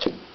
to